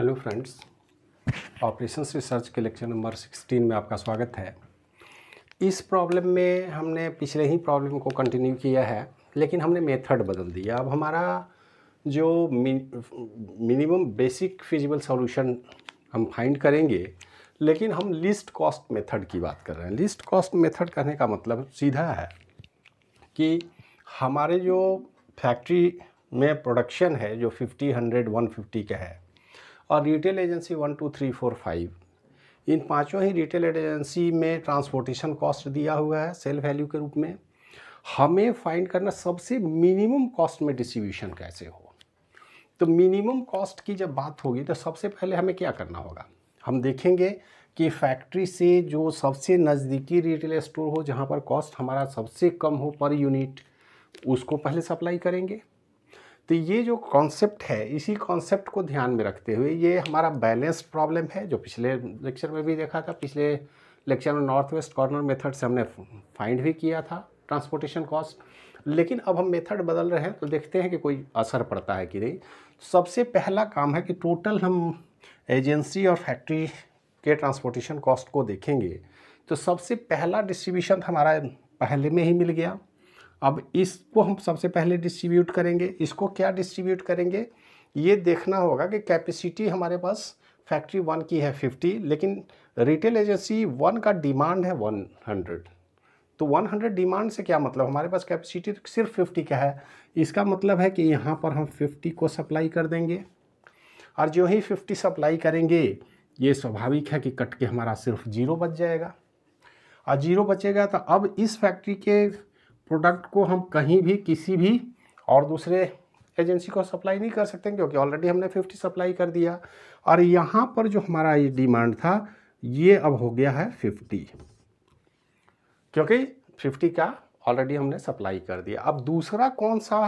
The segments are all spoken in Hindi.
हेलो फ्रेंड्स ऑपरेशंस रिसर्च के लेक्चर नंबर 16 में आपका स्वागत है। इस प्रॉब्लम में हमने पिछले ही प्रॉब्लम को कंटिन्यू किया है लेकिन हमने मेथड बदल दिया। अब हमारा जो मिनिमम बेसिक फिजिबल सॉल्यूशन हम फाइंड करेंगे लेकिन हम लिस्ट कॉस्ट मेथड की बात कर रहे हैं। लिस्ट कॉस्ट मेथड कहने का मतलब सीधा है कि हमारे जो फैक्ट्री में प्रोडक्शन है जो 50, 100, 150 का है और retail agency one two three four five इन पाँचों ही रिटेल एजेंसी में ट्रांसपोर्टेशन कॉस्ट दिया हुआ है सेल वैल्यू के रूप में। हमें फाइंड करना सबसे मिनिमम कॉस्ट में डिस्ट्रीब्यूशन कैसे हो? तो मिनिमम कॉस्ट की जब बात होगी तो सबसे पहले हमें क्या करना होगा? हम देखेंगे कि फैक्ट्री से जो सबसे नज़दीकी रिटेल स्टोर हो, जहाँ पर कॉस्ट हमारा सबसे कम हो पर यूनिट उसको पहले सप्लाई करेंगे। तो ये जो कॉन्सेप्ट है, इसी कॉन्सेप्ट को ध्यान में रखते हुए ये हमारा बैलेंस्ड प्रॉब्लम है, जो पिछले लेक्चर में भी देखा था। पिछले लेक्चर में नॉर्थ वेस्ट कॉर्नर मेथड से हमने फाइंड भी किया था ट्रांसपोर्टेशन कॉस्ट लेकिन अब हम मेथड बदल रहे हैं तो देखते हैं कि कोई असर पड़ता है कि नहीं। सबसे पहला काम है कि टोटल हम एजेंसी और फैक्ट्री के ट्रांसपोर्टेशन कॉस्ट को देखेंगे। तो सबसे पहला डिस्ट्रीब्यूशन हमारा पहले में ही मिल गया। अब इसको हम सबसे पहले डिस्ट्रीब्यूट करेंगे। इसको क्या डिस्ट्रीब्यूट करेंगे? ये देखना होगा कि कैपेसिटी हमारे पास फैक्ट्री वन की है फिफ्टी लेकिन रिटेल एजेंसी वन का डिमांड है वन हंड्रेड तो वन हंड्रेड डिमांड से क्या मतलब? हमारे पास कैपेसिटी तो सिर्फ़ फिफ्टी का है। इसका मतलब है कि यहाँ पर हम फिफ्टी को सप्लाई कर देंगे। और जो ही फिफ्टी सप्लाई करेंगे, ये स्वाभाविक है कि कट के हमारा सिर्फ़ ज़ीरो बच जाएगा। और ज़ीरो बचेगा तो अब इस फैक्ट्री के प्रोडक्ट को हम कहीं भी, किसी भी और दूसरे एजेंसी को सप्लाई नहीं कर सकते क्योंकि ऑलरेडी हमने 50 सप्लाई कर दिया। और यहाँ पर जो हमारा ये डिमांड था, ये अब हो गया है 50 क्योंकि 50 का ऑलरेडी हमने सप्लाई कर दिया। अब दूसरा कौन सा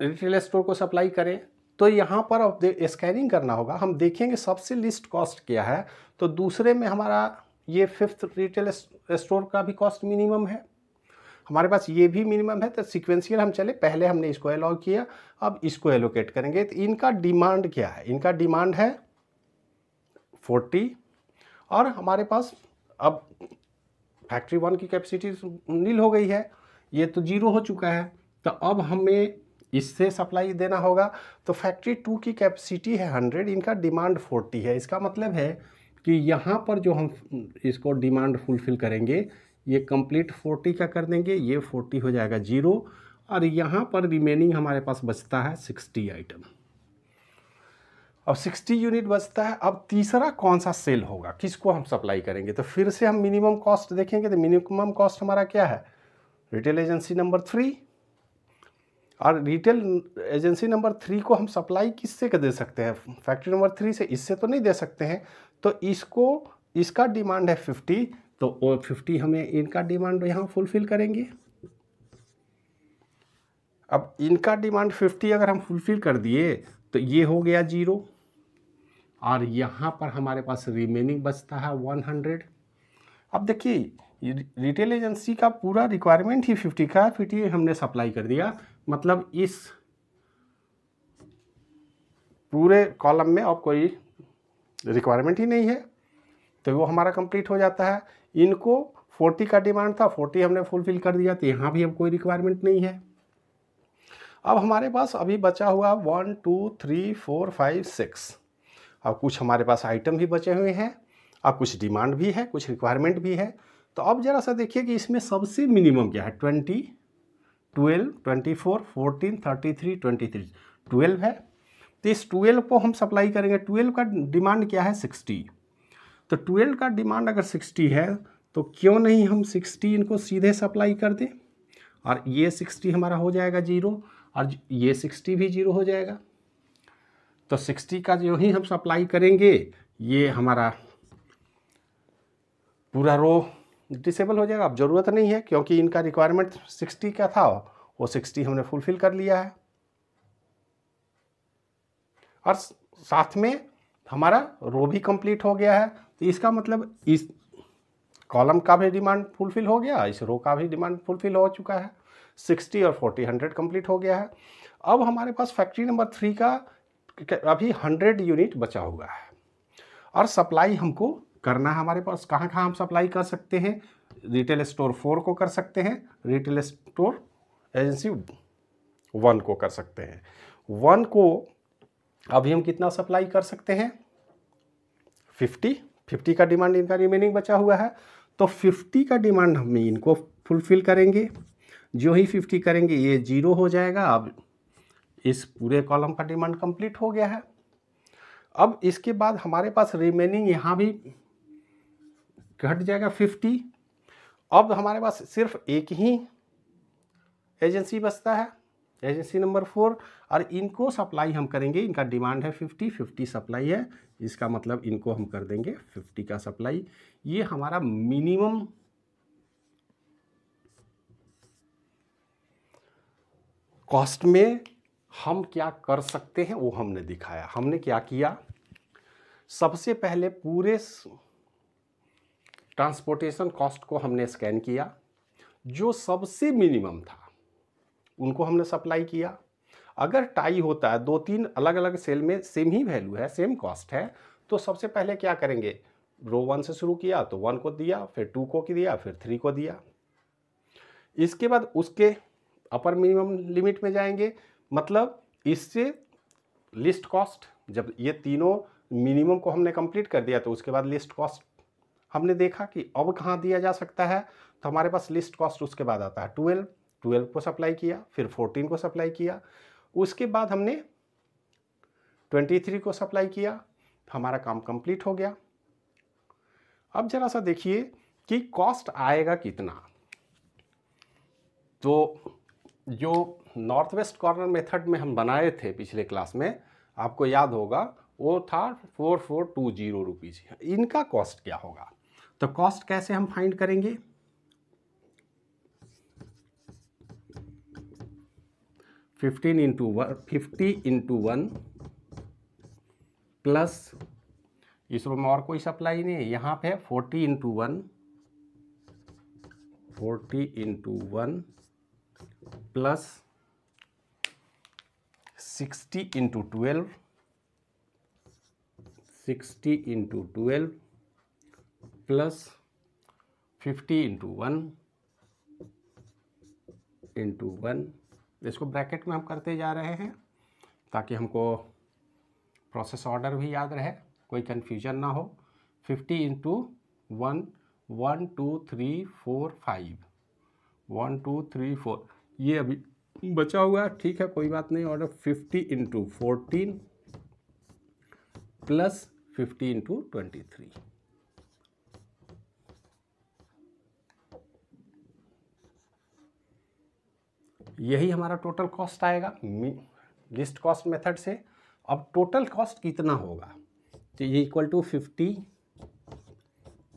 रिटेल स्टोर को सप्लाई करें? तो यहाँ पर अब स्कैनिंग करना होगा। हम देखेंगे सबसे लिस्ट कॉस्ट क्या है। तो दूसरे में हमारा ये फिफ्थ रिटेल स्टोर का भी कॉस्ट मिनिमम है। हमारे पास ये भी मिनिमम है तो सिक्वेंशियल हम चले, पहले हमने इसको अलाउ किया, अब इसको एलोकेट करेंगे। तो इनका डिमांड क्या है? इनका डिमांड है फोर्टी और हमारे पास अब फैक्ट्री वन की कैपेसिटी नील हो गई है, ये तो ज़ीरो हो चुका है। तो अब हमें इससे सप्लाई देना होगा। तो फैक्ट्री टू की कैपेसिटी है हंड्रेड इनका डिमांड फोर्टी है। इसका मतलब है कि यहाँ पर जो हम इसको डिमांड फुलफ़िल करेंगे ये कंप्लीट फोर्टी का कर देंगे? ये फोर्टी हो जाएगा ज़ीरो और यहाँ पर रिमेनिंग हमारे पास बचता है सिक्सटी आइटम अब सिक्सटी यूनिट बचता है। अब तीसरा कौन सा सेल होगा? किसको हम सप्लाई करेंगे? तो फिर से हम मिनिमम कॉस्ट देखेंगे तो मिनिमम कॉस्ट हमारा क्या है? रिटेल एजेंसी नंबर थ्री और रिटेल एजेंसी नंबर थ्री को हम सप्लाई किससे दे सकते हैं? फैक्ट्री नंबर थ्री से इससे तो नहीं दे सकते हैं। तो इसको, इसका डिमांड है फिफ्टी तो ओ फिफ्टी हमें इनका डिमांड यहाँ फुलफ़िल करेंगे। अब इनका डिमांड फिफ्टी अगर हम फुलफ़िल कर दिए तो ये हो गया ज़ीरो और यहाँ पर हमारे पास रिमेनिंग बचता है वन हंड्रेड अब देखिए रिटेल एजेंसी का पूरा रिक्वायरमेंट ही फिफ्टी का फिफ्टी हमने सप्लाई कर दिया। मतलब इस पूरे कॉलम में अब कोई रिक्वायरमेंट ही नहीं है। तो वो हमारा कंप्लीट हो जाता है। इनको फोर्टी का डिमांड था, फोर्टी हमने फुलफिल कर दिया तो यहाँ भी अब कोई रिक्वायरमेंट नहीं है। अब हमारे पास अभी बचा हुआ one two three four five six अब कुछ हमारे पास आइटम भी बचे हुए हैं, अब कुछ डिमांड भी है, कुछ रिक्वायरमेंट भी है। तो अब ज़रा सा देखिए कि इसमें सबसे मिनिमम क्या है twenty twelve twenty four fourteen thirty three twenty three twelve है तो इस ट्वेल्व को हम सप्लाई करेंगे। ट्वेल्व का डिमांड क्या है सिक्सटी तो ट्वेल्व का डिमांड अगर सिक्सटी है तो क्यों नहीं हम सिक्सटी इनको सीधे सप्लाई कर दें? और ये सिक्सटी हमारा हो जाएगा ज़ीरो, और ये सिक्सटी भी ज़ीरो हो जाएगा। तो सिक्सटी का जो ही हम सप्लाई करेंगे, ये हमारा पूरा रो डिसेबल हो जाएगा। अब ज़रूरत नहीं है, क्योंकि इनका रिक्वायरमेंट सिक्सटी का था, वो सिक्सटी हमने फुलफ़िल कर लिया है। और साथ में हमारा रो भी कंप्लीट हो गया है। तो इसका मतलब इस कॉलम का भी डिमांड फुलफिल हो गया, इस रो का भी डिमांड फुलफिल हो चुका है। सिक्सटी और फोर्टी हंड्रेड कंप्लीट हो गया है। अब हमारे पास फैक्ट्री नंबर थ्री का अभी हंड्रेड यूनिट बचा हुआ है। और सप्लाई हमको करना है हमारे पास। कहाँ कहाँ हम सप्लाई कर सकते हैं? रिटेल स्टोर फोर को कर सकते हैं, रिटेल स्टोर एजेंसी वन को कर सकते हैं। वन को अभी हम कितना सप्लाई कर सकते हैं? फिफ्टी। फिफ्टी का डिमांड इनका रिमेनिंग बचा हुआ है। तो फिफ्टी का डिमांड हम इनको फुलफिल करेंगे। जो ही फिफ्टी करेंगे, ये ज़ीरो हो जाएगा। अब इस पूरे कॉलम का डिमांड कंप्लीट हो गया है। अब इसके बाद हमारे पास रिमेनिंग यहाँ भी घट जाएगा फिफ्टी अब हमारे पास सिर्फ़ एक ही एजेंसी बचता है। एजेंसी नंबर फोर और इनको सप्लाई हम करेंगे, इनका डिमांड है फिफ्टी फिफ्टी सप्लाई है, इसका मतलब इनको हम कर देंगे फिफ्टी का सप्लाई। ये हमारा मिनिमम कॉस्ट में हम क्या कर सकते हैं वो हमने दिखाया। हमने क्या किया? सबसे पहले पूरे ट्रांसपोर्टेशन कॉस्ट को हमने स्कैन किया, जो सबसे मिनिमम था। उनको हमने सप्लाई किया। अगर टाई होता है दो तीन अलग अलग सेल में सेम ही वैल्यू है, सेम कॉस्ट है तो सबसे पहले क्या करेंगे? रो वन से शुरू किया तो वन को दिया, फिर टू को दिया, फिर थ्री को दिया। इसके बाद उसके अपर मिनिमम लिमिट में जाएँगे। मतलब इससे लिस्ट कॉस्ट, जब ये तीनों मिनिमम को हमने कंप्लीट कर दिया तो उसके बाद लिस्ट कॉस्ट हमने देखा कि अब कहाँ दिया जा सकता है। तो हमारे पास लिस्ट कॉस्ट उसके बाद आता है, ट्वेल्व। ट्वेल्व को सप्लाई किया, फिर फोर्टीन को सप्लाई किया। उसके बाद हमने ट्वेंटी थ्री को सप्लाई किया, हमारा काम कंप्लीट हो गया। अब ज़रा सा देखिए कि कॉस्ट आएगा कितना। तो जो नॉर्थ वेस्ट कॉर्नर मेथड में हम बनाए थे पिछले क्लास में, आपको याद होगा, वो था four four two zero rupees. इनका कॉस्ट क्या होगा? तो कॉस्ट कैसे हम फाइंड करेंगे? Fifteen into one fifty into one plus इस रो में और कोई सप्लाई नहीं है। यहाँ पे forty into one forty into one plus sixty into twelve sixty into twelve plus fifty into one into one इसको ब्रैकेट में हम करते जा रहे हैं ताकि हमको प्रोसेस ऑर्डर भी याद रहे, कोई कन्फ्यूज़न ना हो। Fifty into one one, two, three, four, five. One, two, three, four. ये अभी बचा हुआ ठीक है, कोई बात नहीं। Order fifty into fourteen, plus fifty into twenty three. यही हमारा टोटल कॉस्ट आएगा। लिस्ट कॉस्ट मेथड से। अब टोटल कॉस्ट कितना होगा? तो ये equal to fifty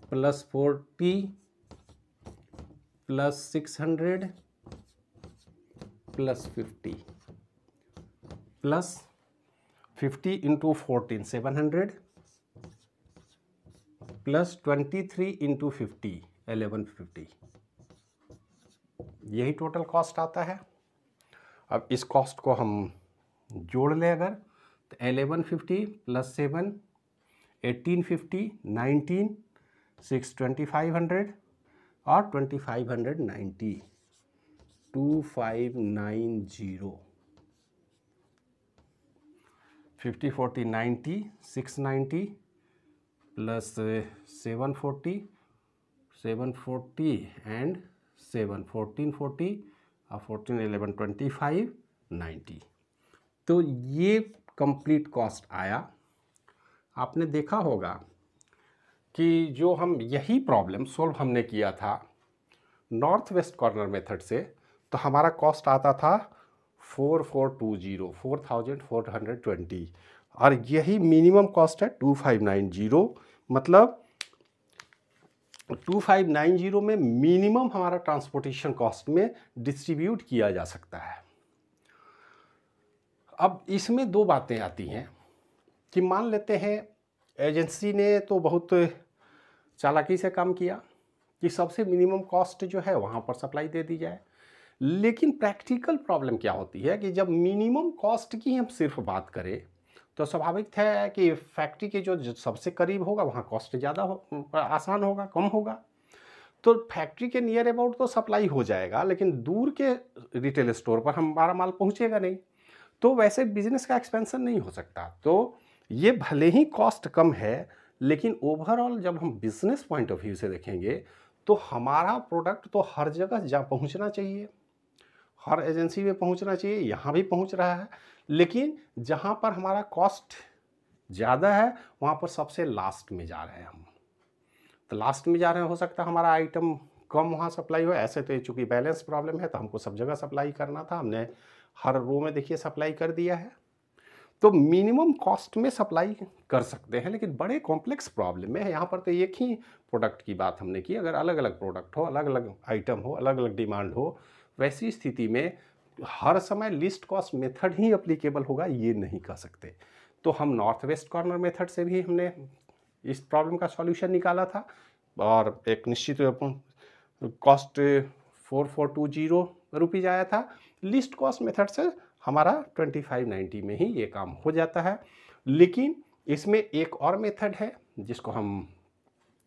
plus forty plus six hundred plus fifty plus fifty into fourteen seven hundred plus twenty three into fifty eleven fifty यही टोटल कॉस्ट आता है। अब इस कॉस्ट को हम जोड़ लें अगर तो eleven fifty plus seven eighteen fifty nineteen six twenty five hundred और twenty five hundred ninety two five nine zero fifty forty ninety six ninety plus seven forty seven forty and seven fourteen forty और fourteen eleven twenty five ninety तो ये कंप्लीट कॉस्ट आया। आपने देखा होगा कि जो हम यही प्रॉब्लम सॉल्व हमने किया था नॉर्थ वेस्ट कॉर्नर मेथड से तो हमारा कॉस्ट आता था four four two zero four thousand four hundred twenty और यही मिनिमम कॉस्ट है टू फाइव नाइन ज़ीरो मतलब टू फाइव नाइन ज़ीरो में मिनिमम हमारा ट्रांसपोर्टेशन कॉस्ट में डिस्ट्रीब्यूट किया जा सकता है। अब इसमें दो बातें आती हैं कि मान लेते हैं, एजेंसी ने तो बहुत चालाकी से काम किया कि सबसे मिनिमम कॉस्ट जो है वहाँ पर सप्लाई दे दी जाए। लेकिन प्रैक्टिकल प्रॉब्लम क्या होती है कि जब मिनिमम कॉस्ट की हम सिर्फ़ बात करें तो स्वाभाविक है कि फैक्ट्री के जो सबसे करीब होगा, वहाँ कॉस्ट ज़्यादा हो आसान होगा, कम होगा। तो फैक्ट्री के नियर अबाउट तो सप्लाई हो जाएगा, लेकिन दूर के रिटेल स्टोर पर हमारा माल पहुँचेगा नहीं। तो वैसे बिज़नेस का एक्सपेंशन नहीं हो सकता। तो ये भले ही कॉस्ट कम है, लेकिन ओवरऑल जब हम बिज़नेस पॉइंट ऑफ़ व्यू से देखेंगे तो हमारा प्रोडक्ट तो हर जगह जा पहुँचना चाहिए। हर एजेंसी में पहुँचना चाहिए, यहाँ भी पहुँच रहा है। लेकिन जहाँ पर हमारा कॉस्ट ज़्यादा है, वहाँ पर सबसे लास्ट में जा रहे हैं हम। तो लास्ट में जा रहे हैं, हो सकता है हमारा आइटम कम वहाँ सप्लाई हो। ऐसे तो चूँकि बैलेंस प्रॉब्लम है तो हमको सब जगह सप्लाई करना था। हमने हर रो में देखिए सप्लाई कर दिया है। तो मिनिमम कॉस्ट में सप्लाई कर सकते हैं, लेकिन बड़े कॉम्प्लेक्स प्रॉब्लम में है। यहाँ पर तो एक ही प्रोडक्ट की बात हमने की। अगर अलग अलग प्रोडक्ट हो अलग अलग आइटम हो अलग अलग डिमांड हो वैसी स्थिति में हर समय लिस्ट कॉस्ट मेथड ही अप्लीकेबल होगा, ये नहीं कह सकते। तो हम नॉर्थ वेस्ट कॉर्नर मेथड से भी हमने इस प्रॉब्लम का सॉल्यूशन निकाला था और एक निश्चित cost four four two zero rupees आया था। लिस्ट कॉस्ट मेथड से हमारा ट्वेंटी फाइव नाइन्टी में ही ये काम हो जाता है। लेकिन इसमें एक और मेथड है, जिसको हम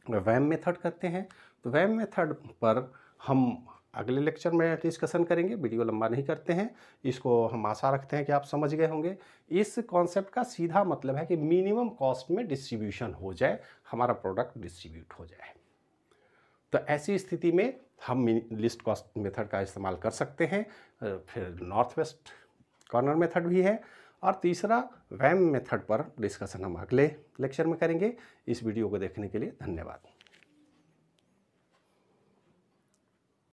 वैम मेथड करते हैं। तो वैम मेथड पर हम अगले लेक्चर में डिस्कशन करेंगे, वीडियो लंबा नहीं करते हैं। इसको हम आशा रखते हैं कि आप समझ गए होंगे। इस कॉन्सेप्ट का सीधा मतलब है कि मिनिमम कॉस्ट में डिस्ट्रीब्यूशन हो जाए, हमारा प्रोडक्ट डिस्ट्रीब्यूट हो जाए। तो ऐसी स्थिति में हम लिस्ट कॉस्ट मेथड का इस्तेमाल कर सकते हैं। फिर नॉर्थ वेस्ट कॉर्नर मेथड भी है। और तीसरा वैम मेथड पर डिस्कशन हम अगले लेक्चर में करेंगे। इस वीडियो को देखने के लिए धन्यवाद।